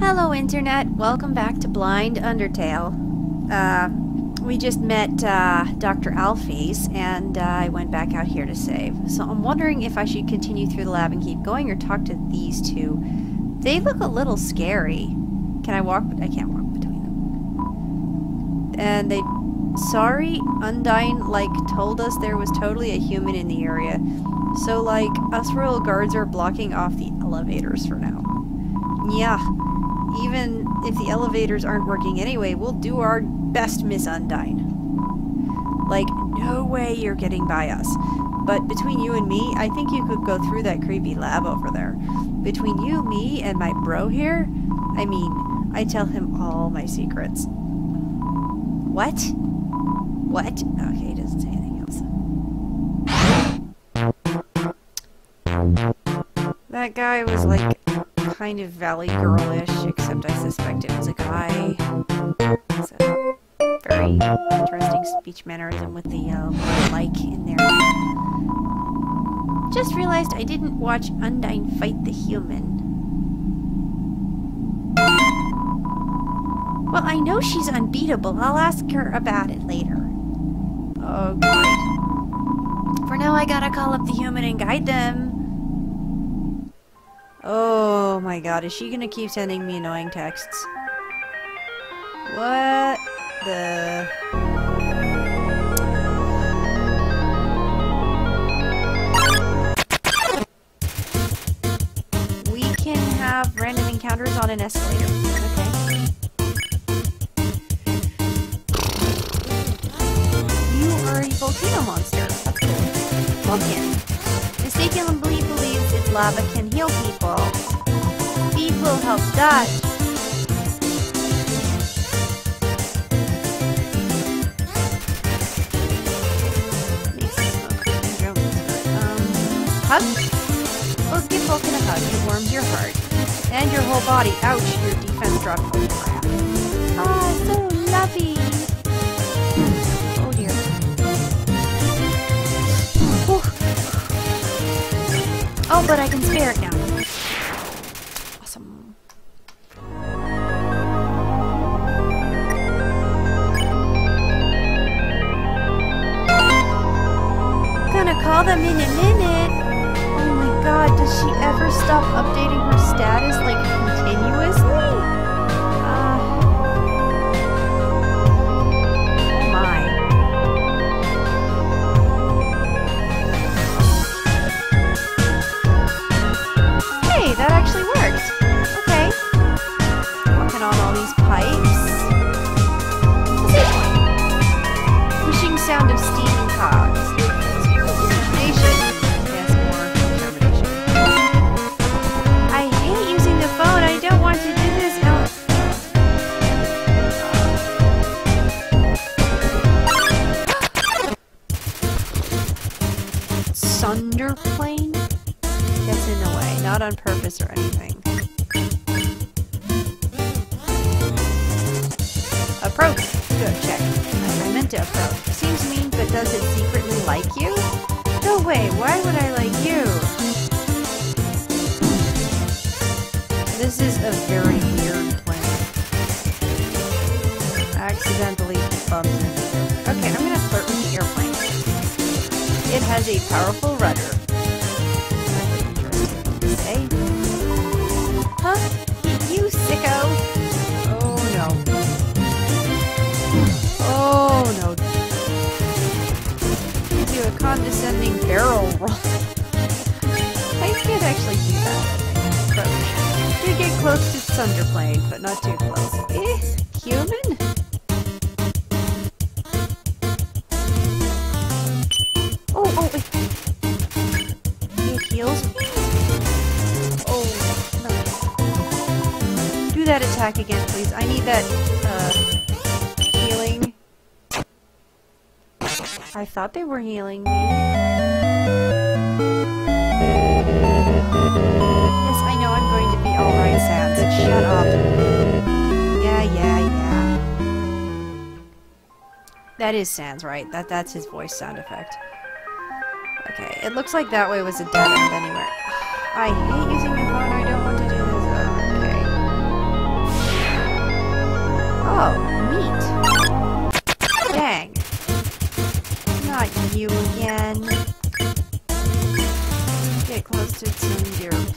Hello, Internet. Welcome back to Blind Undertale. Uh, we just met uh, Dr. Alphys, and uh, I went back out here to save. So I'm wondering if I should continue through the lab and keep going or talk to these two. They look a little scary. Can I walk? But I can't walk between them. And they... Sorry, Undyne, like, told us there was totally a human in the area. So, like, us royal guards are blocking off the elevators for now. Yeah, even if the elevators aren't working anyway, we'll do our best, Miss Undyne. Like, no way you're getting by us. But between you and me, I think you could go through that creepy lab over there. Between you, me, and my bro here, I mean, I tell him all my secrets. What? What? Okay, he doesn't say anything else. That guy was like kind of Valley Girlish, except I suspect it was a guy. A very interesting speech mannerism with the uh, like in there. Just realized I didn't watch Undyne fight the human. Well, I know she's unbeatable. I'll ask her about it later. Oh, great. For now, I gotta call up the human and guide them. Oh my god, is she gonna keep sending me annoying texts? What the... We can have random encounters on an escalator. Okay. You are a volcano monster. That's its lava can heal people. Speed will help drones. Um, hug? Well, give Vulkin a hug. It warms your heart. And your whole body. Ouch, your defense dropped over half. Ah, so lovely. But I can spare it now. Awesome. Gonna call them in a minute. Oh my god, does she ever stop updating her status like I, I to approach. Seems mean, but does it secretly like you? No way, why would I like you? This is a very weird plane. Accidentally bumped into. Okay, I'm gonna flirt with the airplane. It has a powerful rudder. Say? Huh? You sicko! Barrel roll. Planes can't actually do that. Approach. Do get close to Tsunderplane, but not too close. Eh, human? Oh, oh, wait. It heals? Oh, no. Do that attack again, please. I need that, uh, healing. I thought they were healing me. Yes, I know I'm going to be alright, Sans. Shut up. Yeah, yeah, yeah. That is Sans, right? That That's his voice sound effect. Okay, it looks like that way was a dead end anywhere. I hate using my phone, I don't want to do this. Okay. Oh, neat. Mustard Sun Zero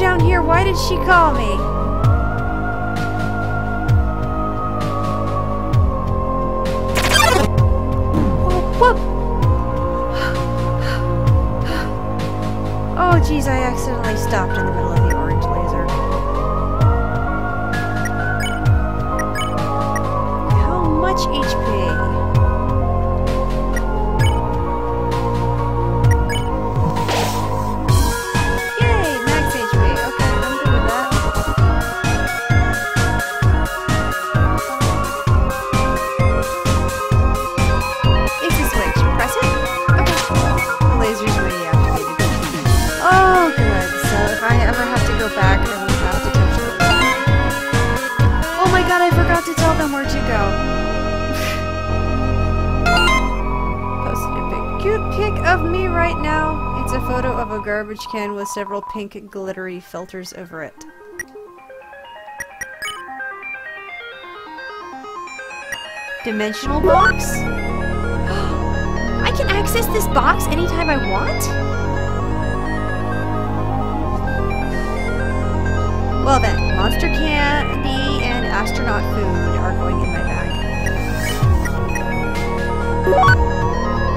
down here. Why did she call me? Oh, whoop! Oh, geez, I accidentally stopped in the middle of garbage can with several pink glittery filters over it. Dimensional box? I can access this box anytime I want? Well then, monster candy and astronaut food are going in my bag.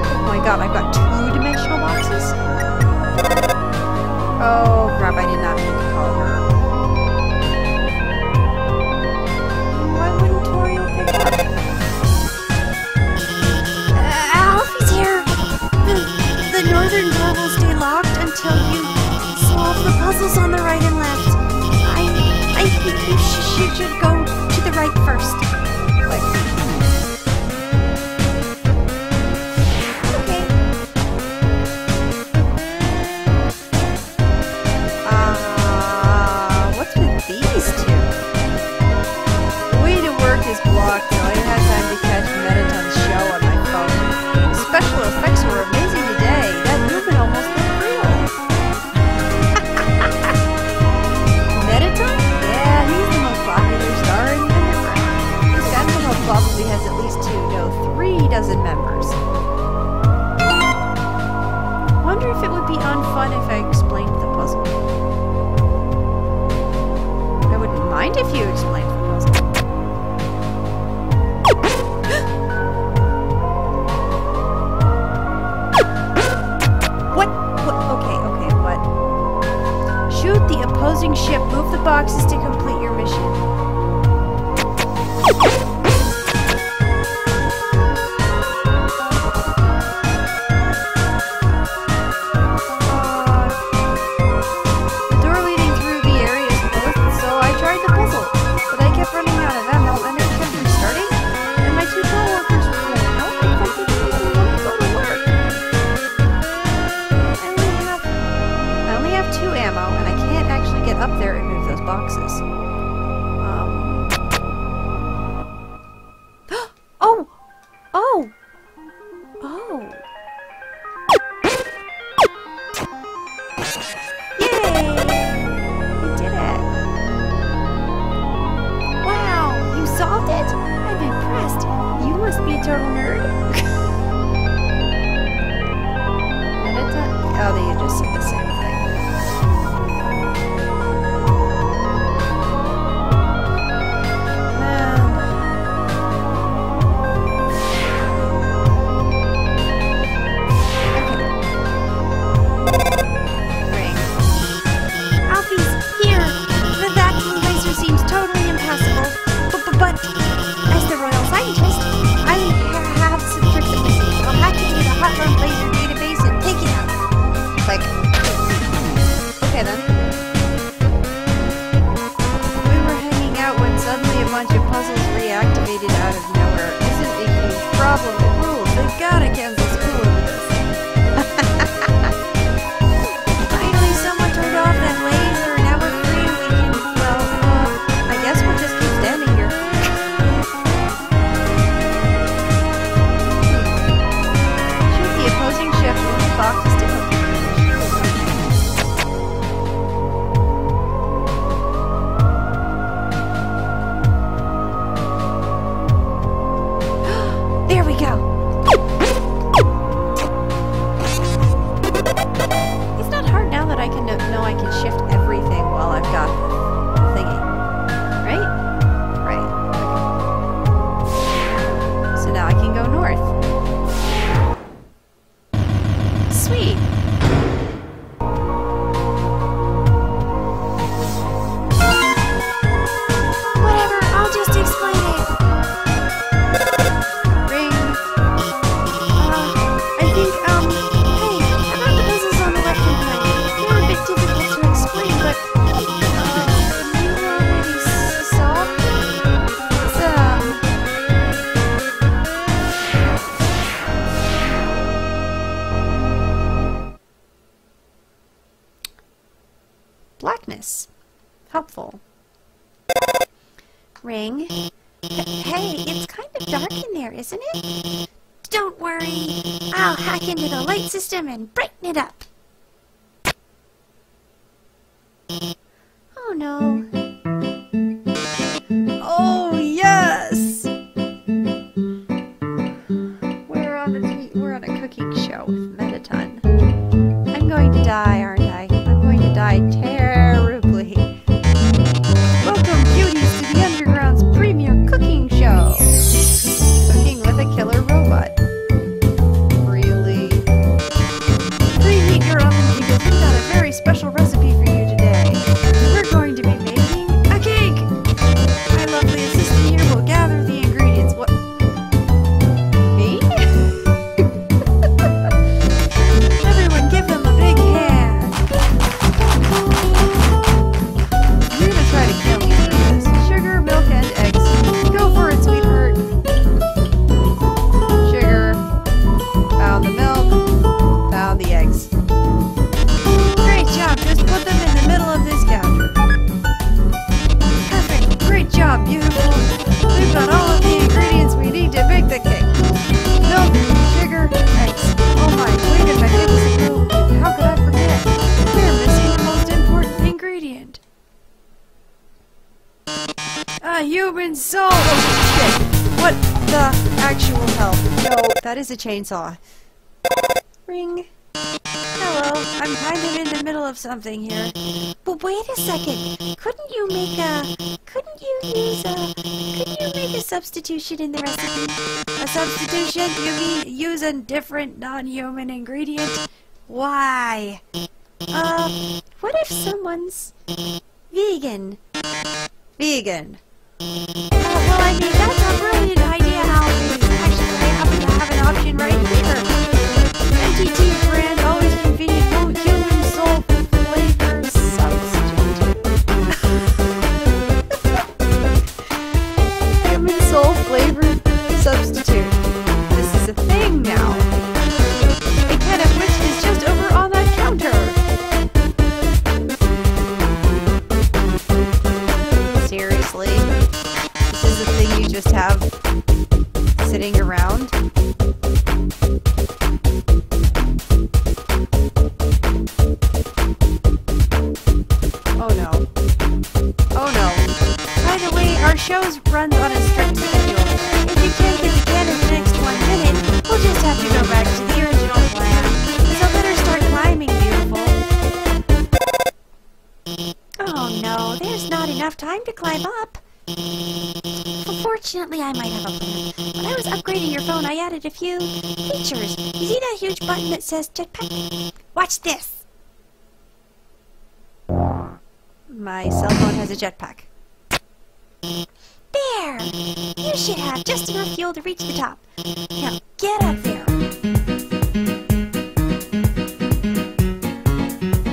Oh my god, I've got two dimensional boxes? Oh crap, I did not mean to call her. Why wouldn't Toriel pick up? Uh, Alphys here! The, the northern door will stay locked until you solve the puzzles on the right and left. I, I think you, sh should go to the right first. Like, ship, move the boxes to complete your mission. thing. Hey, it's kind of dark in there, isn't it? Don't worry. I'll hack into the light system and brighten it up. Oh, no. Oh, yes! We're on a, we're on a cooking show with Mettaton. I'm going to die, aren't I? I'm going to die a chainsaw. Ring. Hello, I'm kind of in the middle of something here. But wait a second, couldn't you make a... Couldn't you use a... Couldn't you make a substitution in the recipe? A substitution? You mean use a different non-human ingredient? Why? Uh, what if someone's... Vegan? Vegan. Uh, well, I mean, that's a brilliant Brand, always convenient. Soul flavor substitute. Human soul flavor substitute. This is a thing now. Can of which is just over on that counter. Seriously? This is a thing you just have sitting around? Our shows runs on a strict schedule. If you can't get to Canada in the next one minute, we'll just have to go back to the original plan. So better start climbing, beautiful. Oh no, there's not enough time to climb up. Fortunately, I might have a plan. When I was upgrading your phone, I added a few features. You see that huge button that says jetpack? Watch this. My cell phone has a jetpack. There! You should have just enough fuel to reach the top. Now, get up there.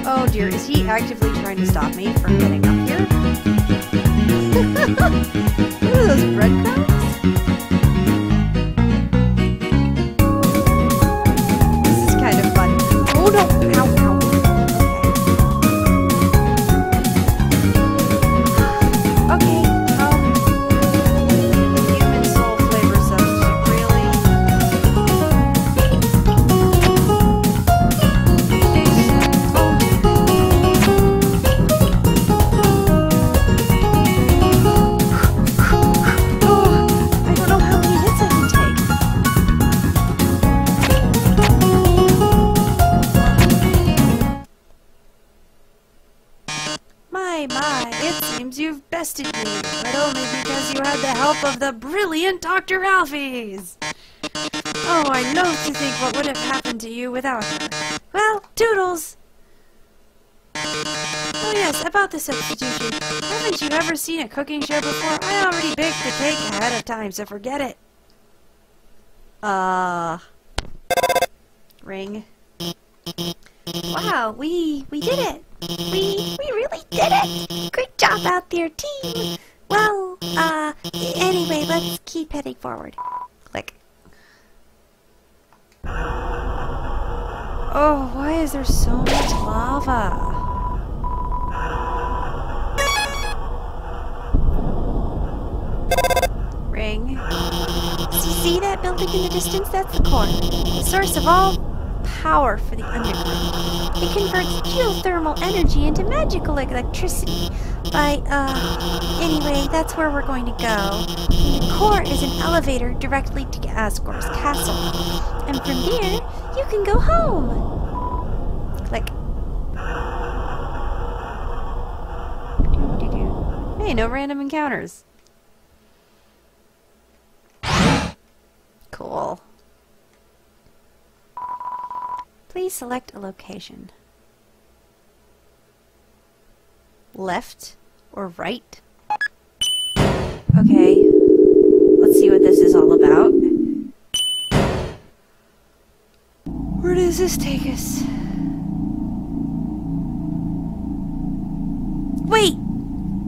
Oh dear, is he actively trying to stop me from getting up here? Look at those breadcrumbs. This is kind of fun. Oh no! Me, but only because you had the help of the brilliant Dr. Alphys. Oh, I loathe to think what would have happened to you without her. Well, toodles! Oh yes, about the substitution. Haven't you ever seen a cooking show before? I already baked the cake ahead of time, so forget it. Uh... Ring. Wow, we we did it. We we really did it. Great job out there, team. Well, uh, anyway, let's keep heading forward. Click. Oh, why is there so much lava? Ring. See, see that building in the distance? That's the core, the source of all power for the underground. It converts geothermal energy into magical electricity. By, uh, anyway, that's where we're going to go. The core is an elevator directly to Asgore's castle. And from there, you can go home. Click. Hey, no random encounters. Cool. Please select a location. Left or right? Okay. Let's see what this is all about. Where does this take us? Wait!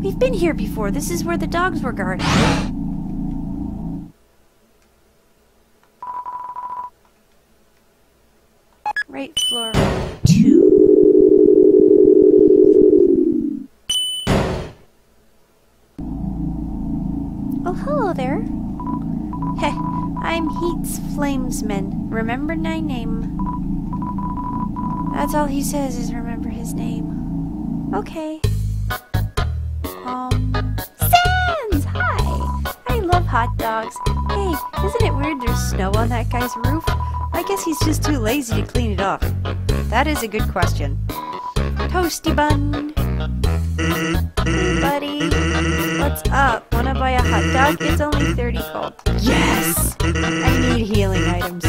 We've been here before. This is where the dogs were guarded. Right floor two. Oh, hello there. Heh, I'm Heats Flamesman. Remember my name. That's all he says is remember his name. Okay. Um, Sans! Hi! I love hot dogs. Hey, isn't it weird there's snow on that guy's roof? I guess he's just too lazy to clean it off. That is a good question. Toasty bun. Buddy. What's up? Wanna buy a hot dog? It's only 30 gold. Yes! I need healing items.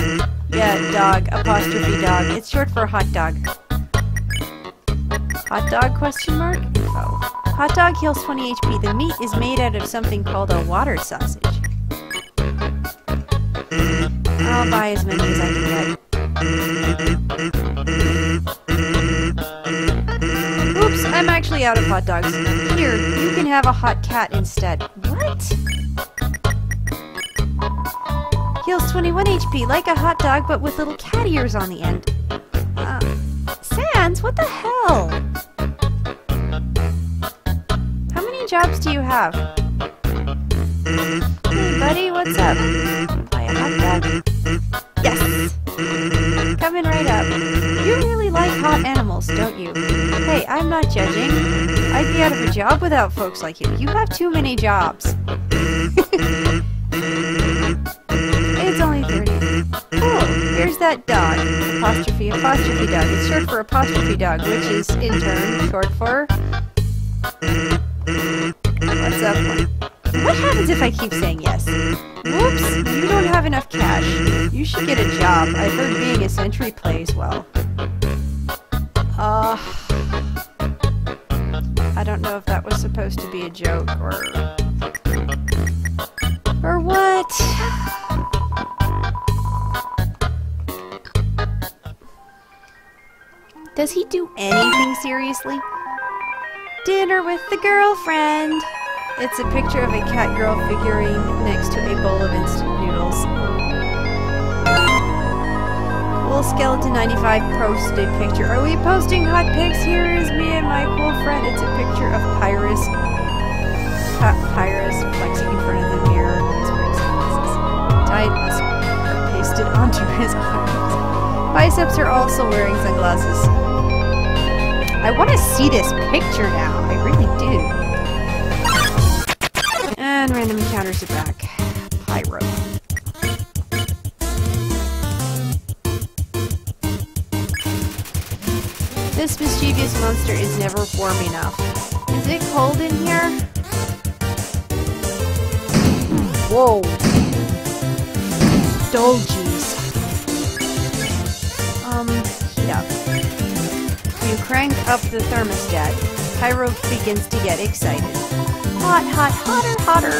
Yeah, dog. Apostrophe dog. It's short for hot dog. Hot dog question mark? Info. Hot dog heals 20 HP. The meat is made out of something called a water sausage. I'll buy as many as I can get. Oops, I'm actually out of hot dogs. Here, you can have a hot cat instead. What? Heals 21 HP, like a hot dog, but with little cat ears on the end. Uh, Sans, what the hell? How many jobs do you have? Buddy, what's up? Buy a hot dog. Yes! Coming right up. You really like hot animals, don't you? Hey, I'm not judging. I'd be out of a job without folks like you. You have too many jobs. Oh, here's that dog. Apostrophe, apostrophe dog. It's short for apostrophe dog, which is in turn short for... What's up? What happens if I keep saying yes? Whoops, you don't have enough cash. You should get a job. I've heard being a sentry plays well. Uh... I don't know if that was supposed to be a joke or... Or what? Does he do anything seriously? Dinner with the girlfriend. It's a picture of a cat girl figurine next to a bowl of instant noodles. Cool Skeleton 95 posted picture. Are we posting hot pics? Here is me and my cool friend. It's a picture of Pyrus. Pa Pyrus flexing in front of the mirror. Tied pasted onto his arms. Biceps are also wearing sunglasses. I want to see this picture now. I really do. And random encounters are back. Pyrope. This mischievous monster is never warm enough. Is it cold in here? Whoa. Jeez. Um, heat up. Crank up the thermostat. Pyrope begins to get excited. Hot, hot, hotter, hotter.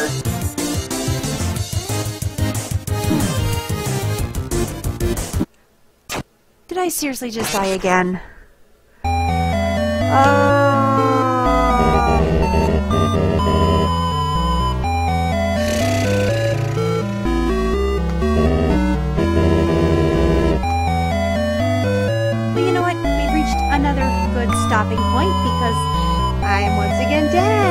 Did I seriously just die again? Uh... because I'm once again dead.